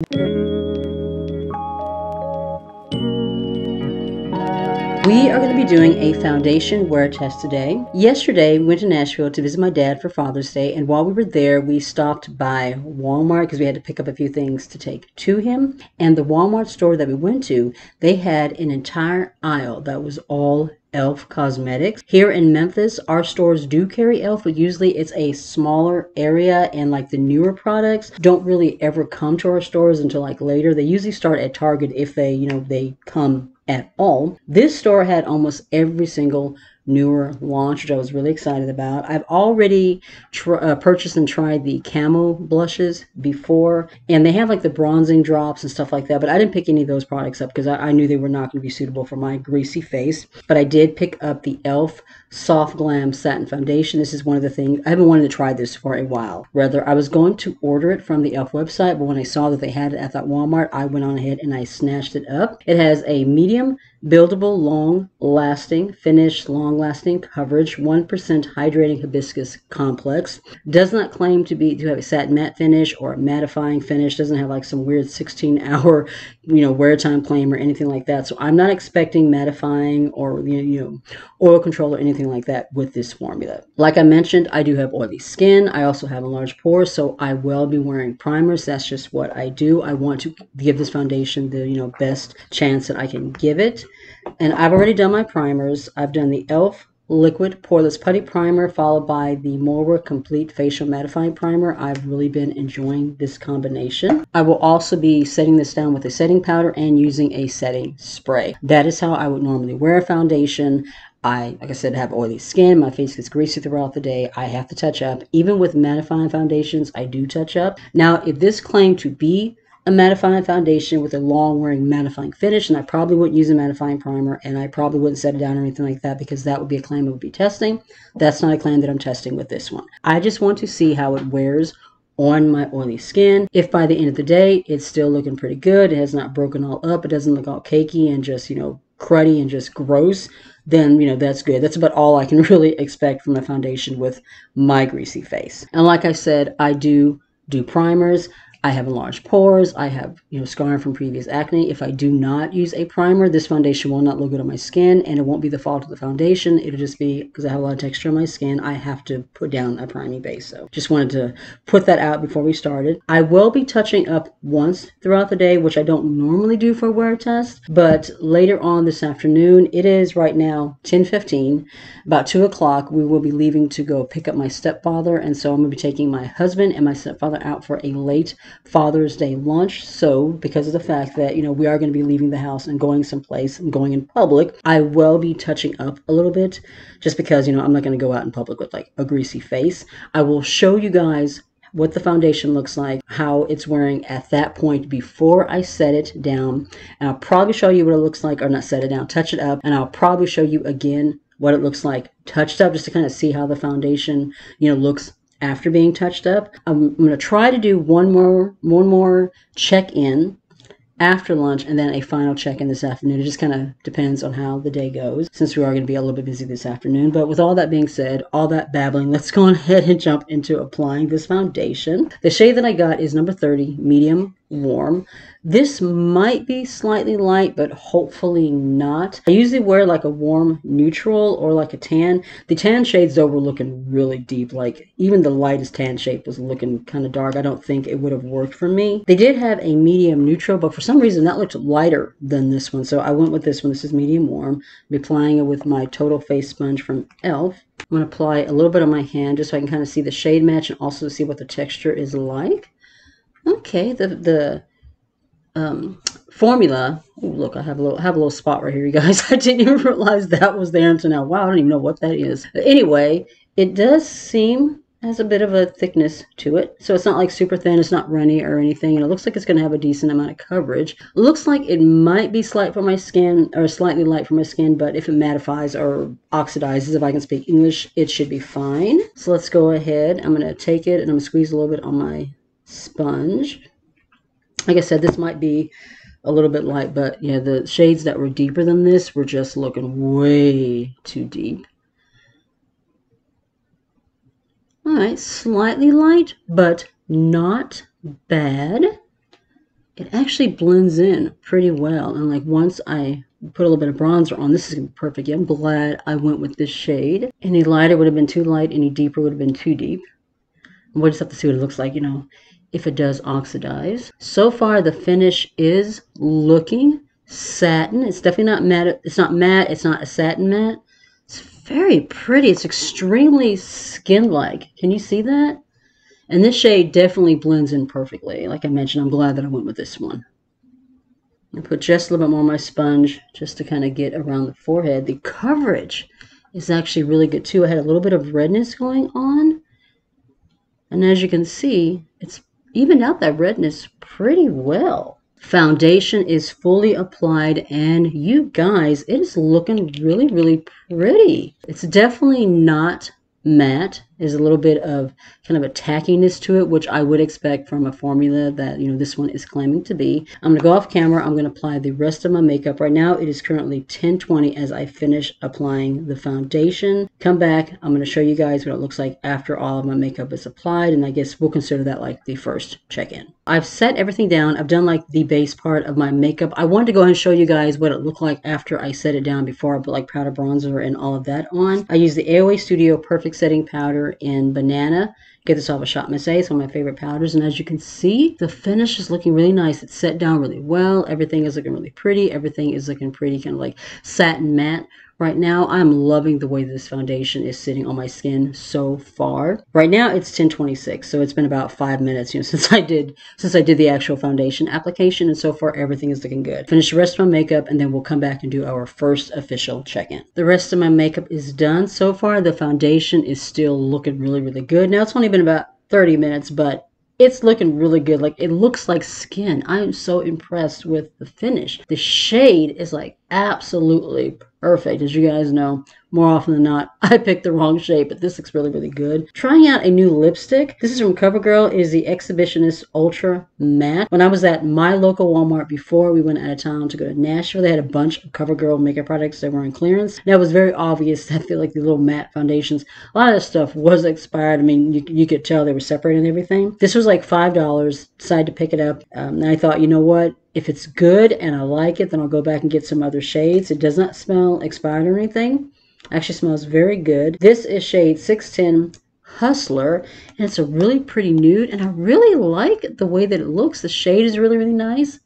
We are going to be doing a foundation wear test today. Yesterday, we went to Nashville to visit my dad for Father's Day, and while we were there, we stopped by Walmart because we had to pick up a few things to take to him. And the Walmart store that we went to, they had an entire aisle that was all e.l.f. cosmetics. Here in Memphis, our stores do carry e.l.f., but usually it's a smaller area and like the newer products don't really ever come to our stores until like later. They usually start at Target if they, you know, they come at all. This store had almost every single newer launch, which I was really excited about. I've already tr- uh, purchased and tried the camo blushes before, and they have like the bronzing drops and stuff like that, but I didn't pick any of those products up because I, I knew they were not going to be suitable for my greasy face. But I did pick up the e.l.f. Soft Glam Satin Foundation. This is one of the things I've been wanting to try this for a while. Rather, I was going to order it from the e.l.f. website, but when I saw that they had it at that Walmart, I went on ahead and I snatched it up. It has a medium buildable, long lasting, finished, long lasting coverage, 1% hydrating hibiscus complex. Does not claim to be to have a satin matte finish or a mattifying finish. Doesn't have like some weird 16 hour, you know, wear time claim or anything like that. So I'm not expecting mattifying or you know, oil control or anything like that with this formula. Like I mentioned, I do have oily skin. I also have a large pores, so I will be wearing primers. That's just what I do. I want to give this foundation the, you know, best chance that I can give it. And I've already done my primers. I've done the e.l.f. Liquid Poreless Putty Primer followed by the Moira Complete Facial Mattifying Primer. I've really been enjoying this combination. I will also be setting this down with a setting powder and using a setting spray. That is how I would normally wear a foundation. I, like I said, have oily skin. My face gets greasy throughout the day. I have to touch up. Even with mattifying foundations, I do touch up. Now, if this claimed to be a mattifying foundation with a long wearing mattifying finish, and I probably wouldn't use a mattifying primer, and I probably wouldn't set it down or anything like that because that would be a claim I would be testing. That's not a claim that I'm testing with this one. I just want to see how it wears on my oily skin. If by the end of the day it's still looking pretty good, it has not broken all up, it doesn't look all cakey and just, you know, cruddy and just gross, then, you know, that's good. That's about all I can really expect from a foundation with my greasy face. And like I said, I do do primers. I have enlarged pores. I have, you know, scarring from previous acne. If I do not use a primer, this foundation will not look good on my skin and it won't be the fault of the foundation. It'll just be because I have a lot of texture on my skin. I have to put down a priming base. So just wanted to put that out before we started. I will be touching up once throughout the day, which I don't normally do for a wear test, but later on this afternoon, it is right now 10:15, about two o'clock. We will be leaving to go pick up my stepfather, and so I'm gonna be taking my husband and my stepfather out for a late Father's Day lunch. So, because of the fact that, you know, we are going to be leaving the house and going someplace and going in public, I will be touching up a little bit just because, you know, I'm not going to go out in public with like a greasy face. I will show you guys what the foundation looks like, how it's wearing at that point before I set it down. And I'll probably show you what it looks like, or not set it down, touch it up. And I'll probably show you again what it looks like touched up just to kind of see how the foundation, you know, looks after being touched up. I'm, I'm going to try to do one more one more check in after lunch and then a final check in this afternoon. It just kind of depends on how the day goes since we are going to be a little bit busy this afternoon. But with all that being said, all that babbling, let's go ahead and jump into applying this foundation. The shade that I got is number 30, medium warm. This might be slightly light, but hopefully not. I usually wear like a warm neutral or like a tan. The tan shades though were looking really deep. Like even the lightest tan shade was looking kind of dark. I don't think it would have worked for me. They did have a medium neutral, but for some reason that looked lighter than this one. So I went with this one. This is medium warm. I'm applying it with my Total Face Sponge from e.l.f. I'm going to apply a little bit on my hand just so I can kind of see the shade match and also see what the texture is like. Okay, the the um, formula. Ooh, look, I have a little have a little spot right here, you guys. I didn't even realize that was there until now. Wow, I don't even know what that is. Anyway, it does seem has a bit of a thickness to it. So it's not like super thin, it's not runny or anything, and it looks like it's going to have a decent amount of coverage. Looks like it might be slight for my skin, or slightly light for my skin, but if it mattifies or oxidizes, if I can speak English, it should be fine. So let's go ahead. I'm going to take it and I'm going to squeeze a little bit on my sponge. Like I said, this might be a little bit light, but yeah, the shades that were deeper than this were just looking way too deep. All right, slightly light, but not bad. it actually blends in pretty well. And like once I put a little bit of bronzer on, this is perfect. I'm glad I went with this shade. Any lighter would have been too light, any deeper would have been too deep. We'll just have to see what it looks like, you know, if it does oxidize. So far, the finish is looking satin. It's definitely not matte. It's not matte. It's not a satin matte. It's very pretty. It's extremely skin-like. Can you see that? And this shade definitely blends in perfectly. Like I mentioned, I'm glad that I went with this one. I put just a little bit more on my sponge just to kind of get around the forehead. The coverage is actually really good too. I had a little bit of redness going on. And as you can see, it's evened out that redness pretty well. Foundation is fully applied and you guys, it is looking really, really pretty. It's definitely not matte is a little bit of kind of a tackiness to it, which I would expect from a formula that, you know, this one is claiming to be. I'm going to go off camera. I'm going to apply the rest of my makeup. Right now, it is currently 1020 as I finish applying the foundation. Come back. I'm going to show you guys what it looks like after all of my makeup is applied. And I guess we'll consider that like the first check-in. I've set everything down. I've done like the base part of my makeup. I wanted to go ahead and show you guys what it looked like after I set it down before I put like powder bronzer and all of that on. I use the AOA Studio Perfect Setting Powder in Banana. Get this off of Shop Miss A. It's one of my favorite powders. And as you can see, the finish is looking really nice. It's set down really well. Everything is looking really pretty. Everything is looking pretty kind of like satin matte. Right now, I'm loving the way this foundation is sitting on my skin so far. Right now, it's 1026, so it's been about five minutes, you know, since I did since I did the actual foundation application, and so far everything is looking good. Finish the rest of my makeup, and then we'll come back and do our first official check-in. The rest of my makeup is done. So far, the foundation is still looking really, really good. Now, it's only been about 30 minutes, but it's looking really good. Like it looks like skin. I am so impressed with the finish. The shade is like absolutely perfect. As you guys know, more often than not, I picked the wrong shade, but this looks really, really good. Trying out a new lipstick. This is from CoverGirl. It is the Exhibitionist Ultra Matte. When I was at my local Walmart before we went out of town to go to Nashville, they had a bunch of CoverGirl makeup products that were on clearance. Now, it was very obvious. I feel like the little matte foundations, a lot of this stuff was expired. I mean, you, you could tell they were separating everything. This was like $5. Decided to pick it up. Um, and I thought, you know what? If it's good and I like it, then I'll go back and get some other shades. It does not smell expired or anything. Actually smells very good. This is shade 610 Hustler, and it's a really pretty nude, and I really like the way that it looks. The shade is really, really nice.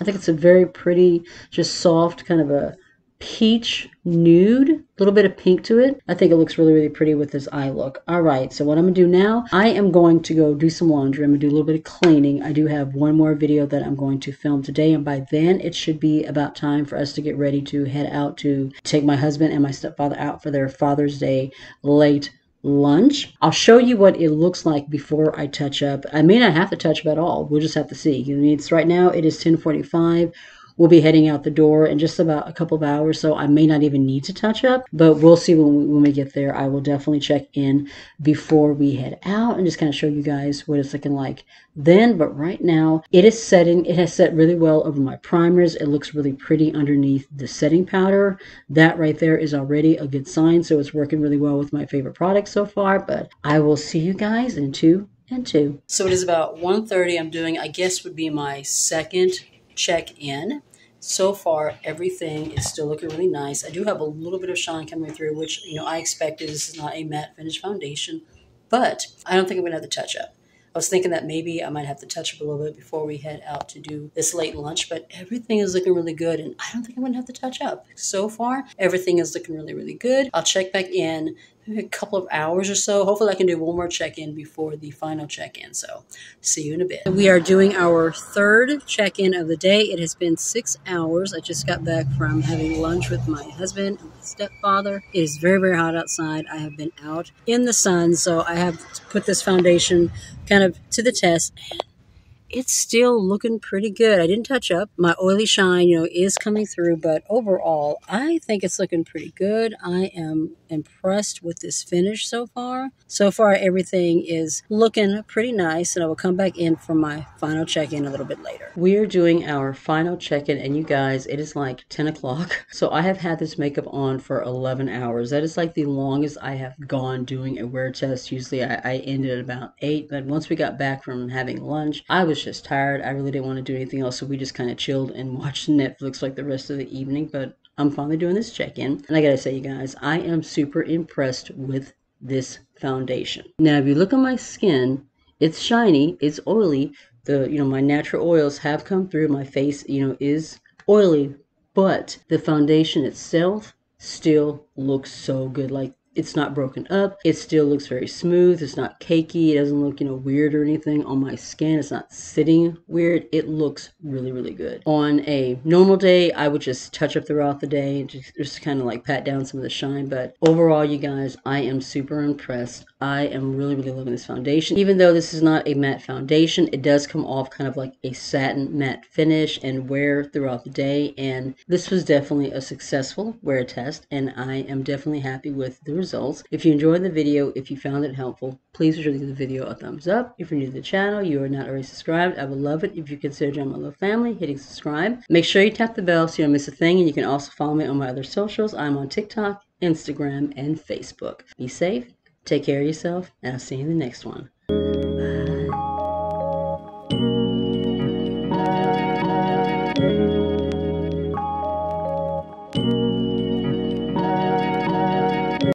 I think it's a very pretty, just soft, kind of a peach nude, a little bit of pink to it. I think it looks really, really pretty with this eye look. All right, so what I'm gonna do now, I am going to go do some laundry. I'm gonna do a little bit of cleaning. I do have one more video that I'm going to film today, and by then it should be about time for us to get ready to head out to take my husband and my stepfather out for their Father's Day late lunch. I'll show you what it looks like before I touch up. I may not have to touch up at all. We'll just have to see. It's right now it is 1045 we'll be heading out the door in just about a couple of hours, so I may not even need to touch up, but we'll see when we, when we get there. I will definitely check in before we head out and just kind of show you guys what it's looking like then. But right now, it is setting. It has set really well over my primers. It looks really pretty underneath the setting powder. That right there is already a good sign, so it's working really well with my favorite products so far. But I will see you guys in two and two. So it is about 1.30. I'm doing, I guess would be my second check-in so far everything is still looking really nice. I do have a little bit of shine coming through which you know i expected. This is not a matte finish foundation but i don't think i'm gonna have to touch up. I was thinking that maybe i might have to touch up a little bit before we head out to do this late lunch but everything is looking really good and i don't think i'm gonna have to touch up. So far everything is looking really really good. I'll check back in a couple of hours or so. Hopefully, I can do one more check in before the final check in. So, see you in a bit. We are doing our third check in of the day. It has been six hours. I just got back from having lunch with my husband and my stepfather. It is very, very hot outside. I have been out in the sun, so I have put this foundation kind of to the test. It's still looking pretty good. I didn't touch up. My oily shine, you know, is coming through, but overall, I think it's looking pretty good. I am impressed with this finish so far. So far, everything is looking pretty nice, and I will come back in for my final check-in a little bit later. We are doing our final check-in, and you guys, it is like 10 o'clock. So I have had this makeup on for 11 hours. That is like the longest I have gone doing a wear test. Usually I, I ended at about 8, but once we got back from having lunch, I was was just tired. I really didn't want to do anything else, so we just kind of chilled and watched Netflix like the rest of the evening. But I'm finally doing this check in. And I gotta say, you guys, I am super impressed with this foundation. Now, if you look at my skin, it's shiny, it's oily. The, you know, my natural oils have come through. My face, you know, is oily, but the foundation itself still looks so good. Like it's not broken up. It still looks very smooth. It's not cakey. It doesn't look, you know, weird or anything on my skin. It's not sitting weird. It looks really, really good. On a normal day, I would just touch up throughout the day and just, just kind of like pat down some of the shine. But overall, you guys, I am super impressed. I am really, really loving this foundation. Even though this is not a matte foundation, it does come off kind of like a satin matte finish and wear throughout the day. And this was definitely a successful wear test. And I am definitely happy with the results. If you enjoyed the video, if you found it helpful, please give the video a thumbs up. If you're new to the channel, you are not already subscribed, I would love it if you consider joining my little family, hitting subscribe. Make sure you tap the bell so you don't miss a thing, and you can also follow me on my other socials. I'm on TikTok, Instagram, and Facebook. Be safe, take care of yourself, and I'll see you in the next one.